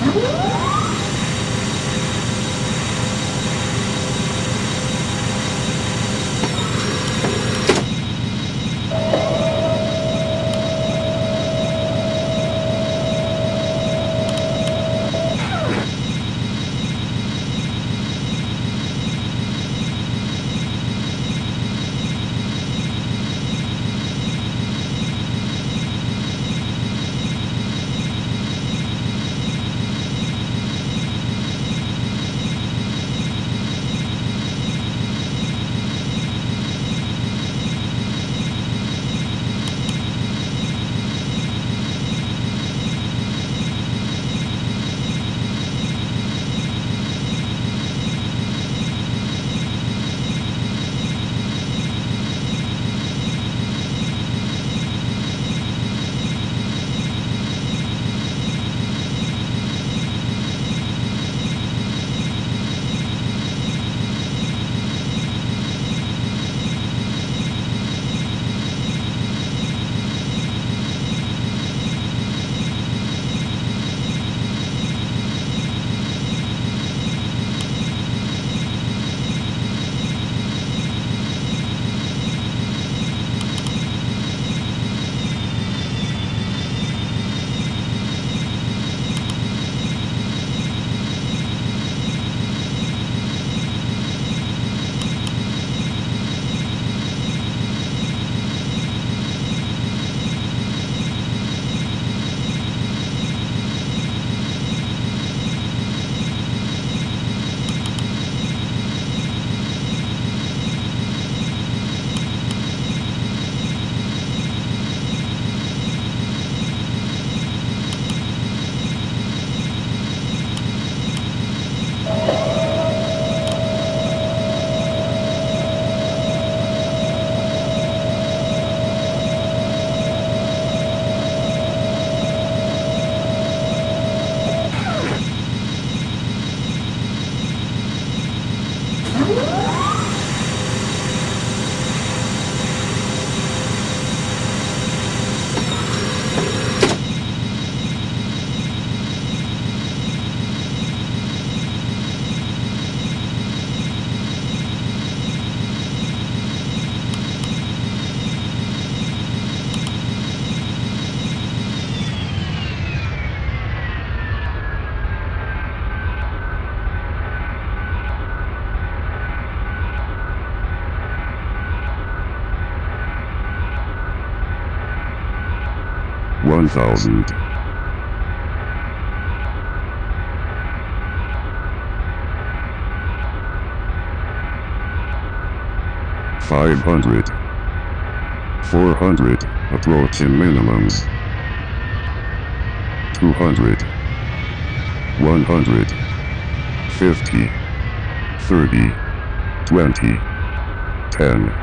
Woo! 1000. Five hundred. Four hundred, approaching minimums. Two hundred. One hundred. Fifty. Thirty. Twenty. Ten.